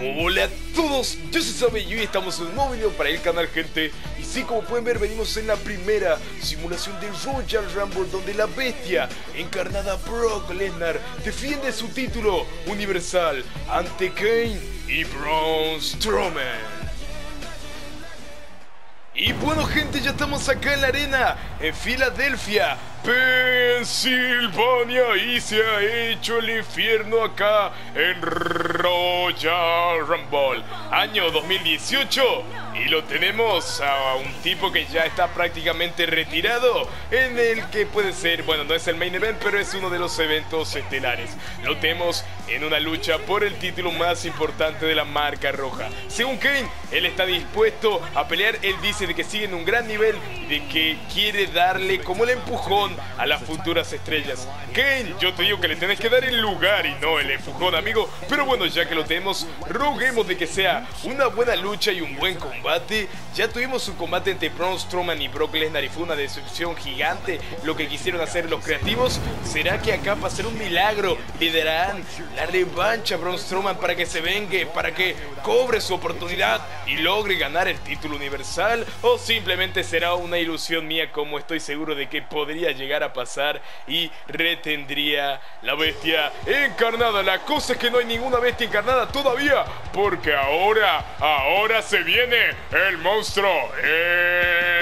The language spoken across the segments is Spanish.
Hola a todos, yo soy Sabe y hoy estamos en un nuevo video para el canal gente. Y sí, como pueden ver, venimos en la primera simulación del Royal Rumble Donde la bestia, encarnada Brock Lesnar, defiende su título universal ante Kane y Braun Strowman. Y bueno gente, ya estamos acá en la arena, en Filadelfia, Pensilvania y se ha hecho el infierno acá en Royal Rumble, año 2018 y lo tenemos a un tipo que ya está prácticamente retirado en el que puede ser, bueno no es el main event pero es uno de los eventos estelares, lo tenemos en una lucha por el título más importante de la marca roja, según Kane él está dispuesto a pelear, él dice de que sigue en un gran nivel, de que quiere darle como el empujón a las futuras estrellas. Kane, yo te digo que le tenés que dar el lugar y no el empujón, amigo. Pero bueno, ya que lo tenemos, roguemos de que sea una buena lucha y un buen combate. Ya tuvimos un combate entre Braun Strowman y Brock Lesnar y fue una decepción gigante lo que quisieron hacer los creativos. ¿Será que acá va a ser un milagro? ¿Le darán la revancha a Braun Strowman para que se vengue, para que cobre su oportunidad y logre ganar el título universal? ¿O simplemente será una ilusión mía como estoy seguro de que podría llegar a pasar y retendría la bestia encarnada. La cosa es que no hay ninguna bestia encarnada todavía, porque ahora, ahora se viene el monstruo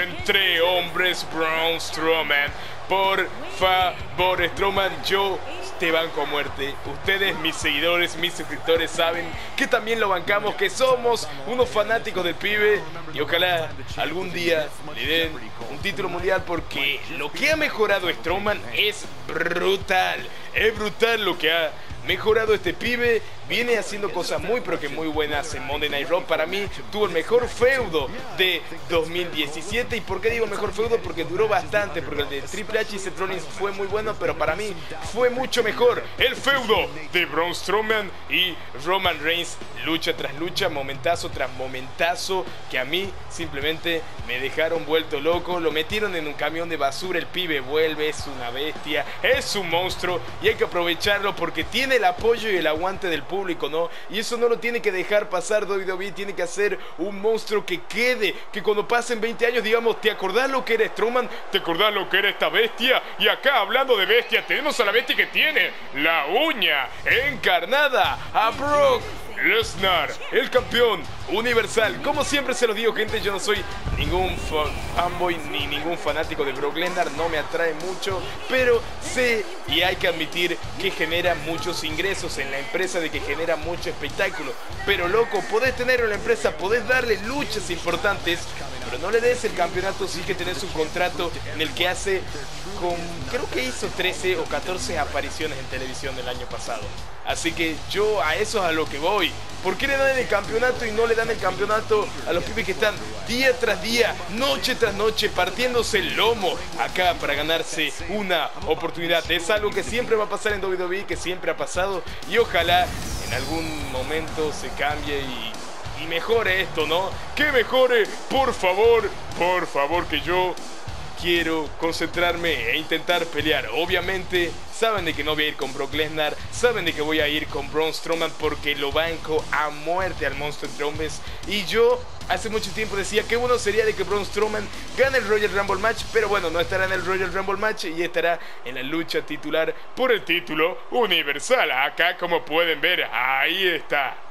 entre hombres Braun Strowman. Por favor, Strowman, yo te banco a muerte. Ustedes, mis seguidores, mis suscriptores, saben que también lo bancamos, que somos unos fanáticos del pibe y ojalá algún día le den un título mundial porque lo que ha mejorado Strowman es brutal. Es brutal lo que ha mejorado este pibe, viene haciendo cosas muy pero que muy buenas en Monday Night Raw. Para mí tuvo el mejor feudo de 2017. ¿Y por qué digo mejor feudo? Porque duró bastante, porque el de Triple H y Seth fue muy bueno, pero para mí fue mucho mejor el feudo de Braun Strowman y Roman Reigns, lucha tras lucha, momentazo tras momentazo, que a mí simplemente me dejaron vuelto loco, lo metieron en un camión de basura, el pibe vuelve, es una bestia, es un monstruo y hay que aprovecharlo porque tiene el apoyo y el aguante del público, ¿no? Y eso no lo tiene que dejar pasar WWE, tiene que hacer un monstruo que quede, que cuando pasen 20 años digamos, ¿te acordás lo que era Strowman? ¿Te acordás lo que era esta bestia? Y acá hablando de bestia, tenemos a la bestia que tiene la uña encarnada a Brock Lesnar, el campeón universal. Como siempre se los digo, gente, yo no soy ningún fanboy ni ningún fanático de Brock Lesnar, no me atrae mucho, pero sé y hay que admitir que genera muchos ingresos en la empresa, de que genera mucho espectáculo. Pero loco, podés tener en la empresa, podés darle luchas importantes, pero no le des el campeonato, sí que tenés un contrato en el que hace creo que hizo 13 o 14 apariciones en televisión el año pasado. Así que yo a eso es a lo que voy. ¿Por qué le dan el campeonato y no le dan el campeonato a los pibes que están día tras día, noche tras noche, partiéndose el lomo acá para ganarse una oportunidad? Es algo que siempre va a pasar en WWE, que siempre ha pasado y ojalá en algún momento se cambie y y mejore esto, ¿no? Que mejore, por favor, por favor, que yo quiero concentrarme e intentar pelear. Obviamente, saben de que no voy a ir con Brock Lesnar, saben de que voy a ir con Braun Strowman porque lo banco a muerte al monstruo entre hombres. Y yo hace mucho tiempo decía que bueno sería de que Braun Strowman gane el Royal Rumble match, pero bueno, no estará en el Royal Rumble match y estará en la lucha titular por el título universal. Acá como pueden ver, ahí está.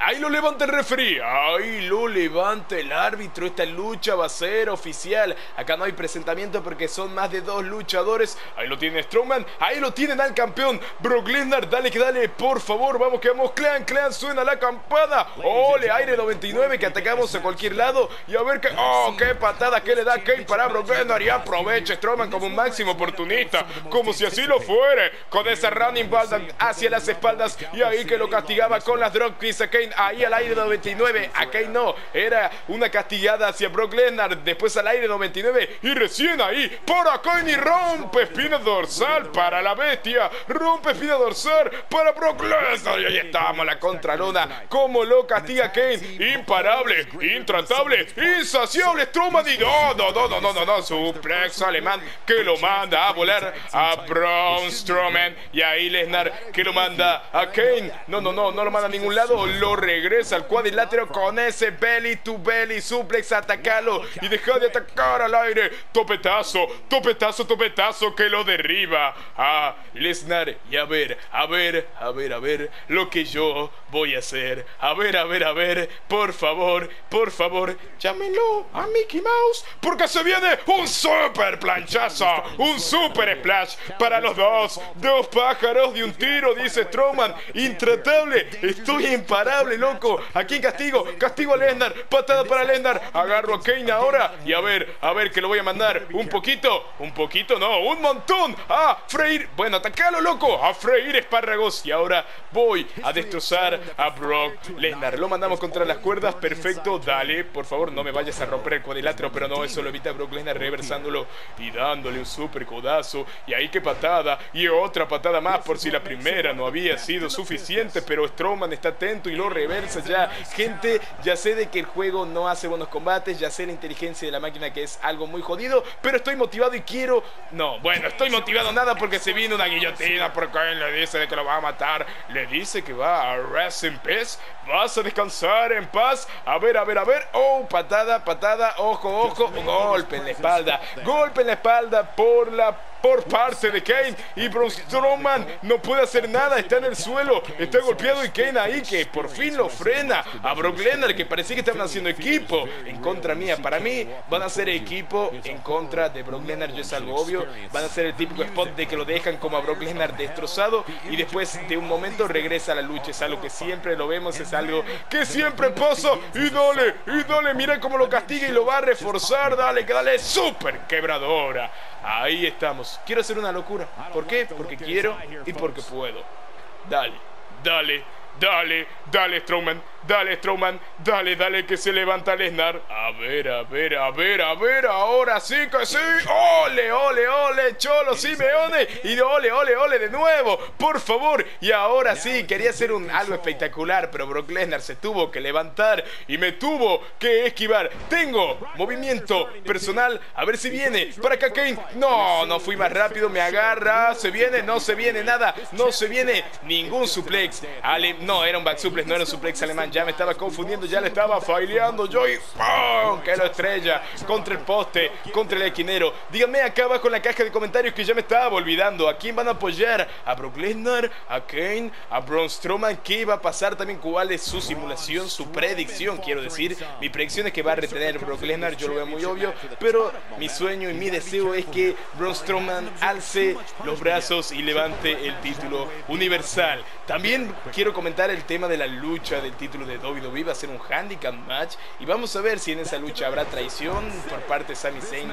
Ahí lo levanta el referee. Ahí lo levanta el árbitro. Esta lucha va a ser oficial. Acá no hay presentamiento porque son más de dos luchadores. Ahí lo tiene Strowman. Ahí lo tienen al campeón. Brock Lesnar. Dale que dale. Por favor. Vamos que vamos. Clan, clan. Suena la campana. Ole, aire 99 que atacamos a cualquier lado. Y a ver qué. Oh, qué patada que le da Kane para Brock Lesnar. Y aprovecha Strowman como un máximo oportunista. Como si así lo fuere. Con esa running ball hacia las espaldas. Y ahí que lo castigaba con las drop a Kane ahí al aire 99. A Kane no, era una castigada hacia Brock Lesnar. Después al aire 99 y recién ahí para Kane y rompe espina dorsal para la bestia. Rompe espina dorsal para Brock Lesnar. Y ahí estamos, la contralona. Como lo castiga Kane. Imparable, intratable, insaciable. Strowman y no, no, no, no, no, no, no. Suplex alemán que lo manda a volar a Braun Strowman. Y ahí Lesnar que lo manda a Kane. No, no, no, no lo manda a ningún lado. Lo regresa al cuadrilátero con ese belly to belly suplex, atacalo y deja de atacar al aire. Topetazo, topetazo, topetazo que lo derriba a Lesnar. Y a ver, a ver, a ver, a ver lo que yo voy a hacer. A ver, a ver, a ver, por favor, por favor, llámenlo a Mickey Mouse porque se viene un super planchazo, un super splash para los dos. Dos pájaros de un tiro, dice Strowman. Intratable, estoy imparable, loco. Aquí castigo, castigo a Lesnar, patada para Lesnar. Agarro a Kane ahora y a ver, a ver que lo voy a mandar. Un poquito, un poquito, no, un montón. A freír, bueno, atacalo, loco. A freír espárragos y ahora voy a destrozar a Brock Lesnar. Lo mandamos contra las cuerdas, perfecto. Dale, por favor, no me vayas a romper el cuadrilátero, pero no, eso lo evita Brock Lesnar reversándolo y dándole un super codazo. Y ahí que patada y otra patada más por si la primera no había sido suficiente, pero Strowman está atento y lo reversa ya. Gente, ya sé de que el juego no hace buenos combates, ya sé la inteligencia de la máquina que es algo muy jodido, pero estoy motivado y quiero... No, bueno, estoy motivado nada porque se viene una guillotina porque él le dice de que lo va a matar, le dice que va a rest in peace, vas a descansar en paz, a ver, a ver, a ver, oh, patada, patada, ojo, ojo, golpe en la espalda, golpe en la espalda por la por parte de Kane y Braun Strowman no puede hacer nada, está en el suelo, está golpeado y Kane ahí que por fin lo frena a Brock Lesnar que parecía que estaban haciendo equipo en contra mía. Para mí van a ser equipo en contra de Brock Lesnar, yo es algo obvio, van a ser el típico spot de que lo dejan como a Brock Lesnar destrozado y después de un momento regresa a la lucha, es algo que siempre lo vemos, es algo que siempre pasa y dale, y dale, mira cómo lo castiga y lo va a reforzar, dale, que dale, super quebradora. Ahí estamos. Quiero hacer una locura. ¿Por qué? Porque quiero y porque puedo. Dale, dale, dale, dale, Strowman. Dale, Strowman. Dale, dale, que se levanta Lesnar. A ver, a ver, a ver, a ver. Ahora sí que sí. Ole, ole, ole. Cholo Simeone. Y ole, ole, ole de nuevo. Por favor. Y ahora sí, quería hacer un, algo espectacular. Pero Brock Lesnar se tuvo que levantar y me tuvo que esquivar. Tengo movimiento personal. A ver si viene. Para acá, Kane. No, no fui más rápido. Me agarra. Se viene, no se viene nada. No se viene ningún suplex. Ale, no, era un back suplex, no era un suplex alemán ya me estaba confundiendo, ya le estaba faileando yo y ¡pum! que lo estrella contra el poste, contra el esquinero. Díganme acá abajo en la caja de comentarios que ya me estaba olvidando. ¿A quién van a apoyar? ¿A Brock Lesnar? ¿A Kane? ¿A Braun Strowman? ¿Qué va a pasar también? ¿Cuál es su simulación, su predicción? Quiero decir, mi predicción es que va a retener Brock Lesnar, yo lo veo muy obvio, pero mi sueño y mi deseo es que Braun Strowman alce los brazos y levante el título universal. También quiero comentar el tema de la lucha del título de WWE va a ser un handicap match. Y vamos a ver si en esa lucha habrá traición por parte de Sami Zayn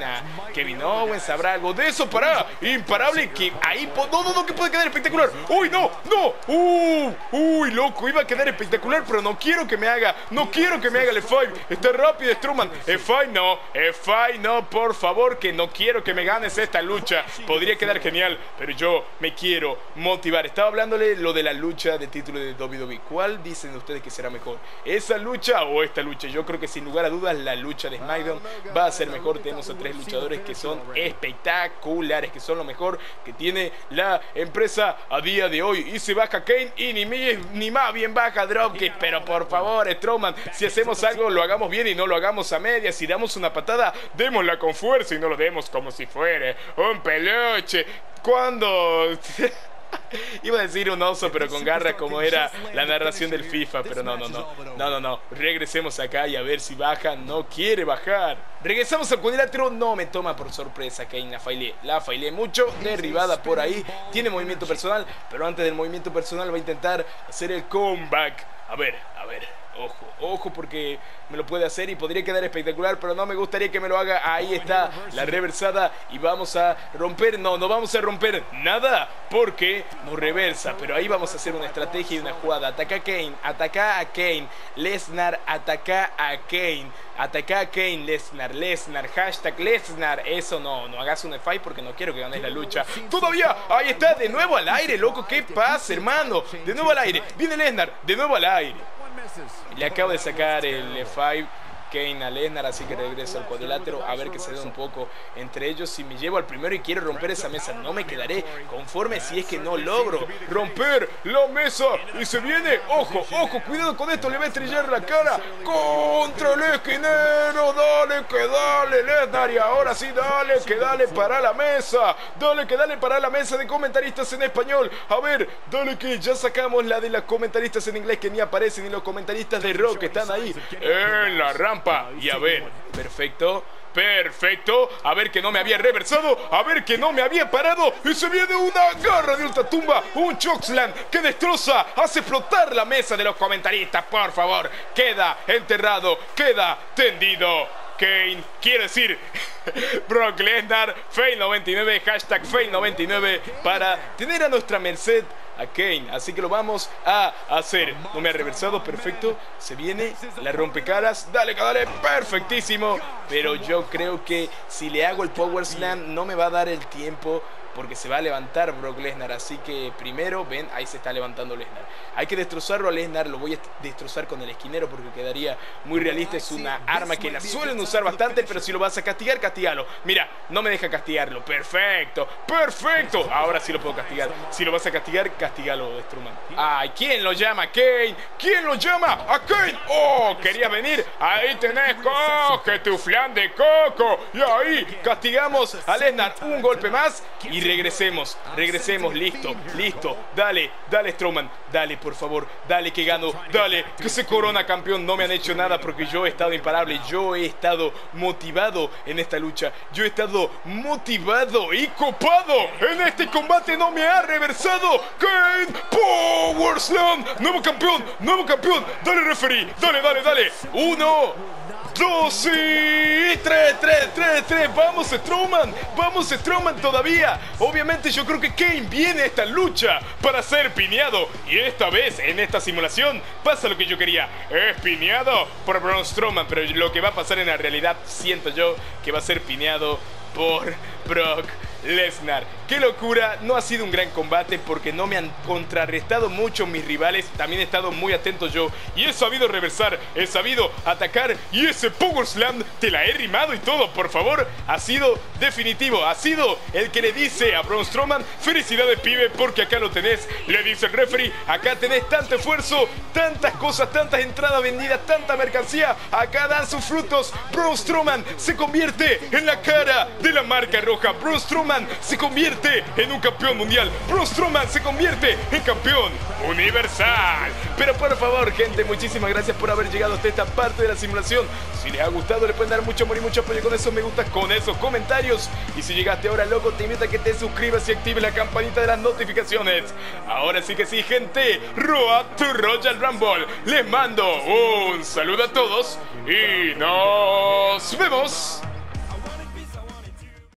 Kevin Owens, habrá algo de eso para imparable que ahí no, no, no, que puede quedar espectacular. Uy, no, no, uh, uy, loco, iba a quedar espectacular, pero no quiero que me haga, no quiero que me haga el F5, está rápido Strowman, F5 no, F5 no, por favor, que no quiero que me ganes esta lucha, podría quedar genial, pero yo me quiero motivar. Estaba hablándole lo de la lucha de título de WWE, ¿cuál dicen ustedes que será mejor? ¿Esa lucha o esta lucha? Yo creo que sin lugar a dudas la lucha de SmackDown va a ser mejor. Tenemos a tres luchadores que son espectaculares, que son lo mejor que tiene la empresa a día de hoy. Y se baja Kane y ni, ni más bien baja Dropkick. Pero por favor, Strowman, si hacemos algo, lo hagamos bien y no lo hagamos a medias. Si damos una patada, démosla con fuerza y no lo demos como si fuera un peluche. Cuando... Iba a decir un oso, pero con garras como era la narración del FIFA, pero no, no, no. No, no, no. Regresemos acá y a ver si baja. No quiere bajar. Regresamos al cuadrilátero. No me toma por sorpresa Kane la failé. La failé mucho. Derribada por ahí. Tiene movimiento personal, pero antes del movimiento personal va a intentar hacer el comeback. A ver, a ver. Ojo, ojo porque me lo puede hacer y podría quedar espectacular, pero no me gustaría que me lo haga. Ahí está la reversada y vamos a romper. No, no vamos a romper nada porque no reversa, pero ahí vamos a hacer una estrategia y una jugada. Ataca a Kane, ataca a Kane, Lesnar, ataca a Kane. Ataca a Kane, Lesnar, Lesnar, hashtag Lesnar. Eso no, no hagas un fight porque no quiero que ganes la lucha. Todavía, ahí está, de nuevo al aire, loco. ¿Qué pasa, hermano? De nuevo al aire. Viene Lesnar, de nuevo al aire. Le acabo de sacar el F5 Kane a así que regreso al cuadrilátero a ver que se dé un poco entre ellos. Si me llevo al primero y quiero romper esa mesa, no me quedaré conforme si es que no logro romper la mesa. Y se viene, ojo, ojo, cuidado con esto, le va a estrellar la cara contra el esquinero. Dale, que dale, Lesnar. Y ahora sí, dale, que dale para la mesa. Dale, que dale para la mesa de comentaristas en español. A ver, dale que ya sacamos la de las comentaristas en inglés que ni aparecen, ni los comentaristas de rock que están ahí en la rampa. Y a ver, perfecto. Perfecto, a ver que no me había reversado, a ver que no me había parado y se viene una garra de ultratumba, un chokeslam que destroza, hace explotar la mesa de los comentaristas, por favor, queda enterrado, queda tendido. Kane, quiere decir Brock Lesnar, Fail99, hashtag Fail99 para tener a nuestra merced a Kane. Así que lo vamos a hacer. No me ha reversado, perfecto. Se viene, la rompecaras. Dale, dale, perfectísimo. Pero yo creo que si le hago el Power Slam no me va a dar el tiempo porque se va a levantar Brock Lesnar. Así que primero, ven, ahí se está levantando Lesnar. Hay que destrozarlo a Lesnar, lo voy a destrozar con el esquinero porque quedaría muy realista. Es una arma que la suelen usar bastante, pero si lo vas a castigar, castigalo. Mira, no me deja castigarlo. Perfecto, perfecto. Ahora sí lo puedo castigar. Si lo vas a castigar, castigalo, Strowman. Ay, ¿quién lo llama? Kane. ¿Quién lo llama? A Kane. Oh, querías venir. Ahí tenés, coge tu flan de coco. Y ahí castigamos a Lesnar un golpe más y regresemos, regresemos, listo, listo, dale, dale Strowman, dale por favor, dale que gano, dale, que se corona campeón, no me han hecho nada porque yo he estado imparable, yo he estado motivado en esta lucha, yo he estado motivado y copado en este combate, no me ha reversado, Kane Power Slam, nuevo campeón, nuevo campeón, dale referee, dale, dale, dale, uno, dos y tres, tres, tres, tres. Vamos Strowman, vamos Strowman todavía. Obviamente yo creo que Kane viene a esta lucha para ser piñado. Y esta vez, en esta simulación, pasa lo que yo quería. Es piñado por Braun Strowman, pero lo que va a pasar en la realidad siento yo que va a ser piñado por Brock Lesnar. Qué locura, no ha sido un gran combate porque no me han contrarrestado mucho mis rivales. También he estado muy atento yo y he sabido reversar, he sabido atacar y ese Power Slam te la he rimado y todo, por favor. Ha sido definitivo, ha sido el que le dice a Braun Strowman, felicidades pibe porque acá lo tenés. Le dice el referee, acá tenés tanto esfuerzo, tantas cosas, tantas entradas vendidas, tanta mercancía. Acá dan sus frutos. Braun Strowman se convierte en la cara de la marca roja. Braun Strowman se convierte en un campeón mundial. Braun Strowman se convierte en campeón universal. Pero por favor, gente, muchísimas gracias por haber llegado hasta esta parte de la simulación. Si les ha gustado, le pueden dar mucho amor y mucho apoyo con esos me gusta, con esos comentarios. Y si llegaste ahora, loco, te invito a que te suscribas y actives la campanita de las notificaciones. Ahora sí que sí, gente. Road to Royal Rumble. Les mando un saludo a todos y nos vemos.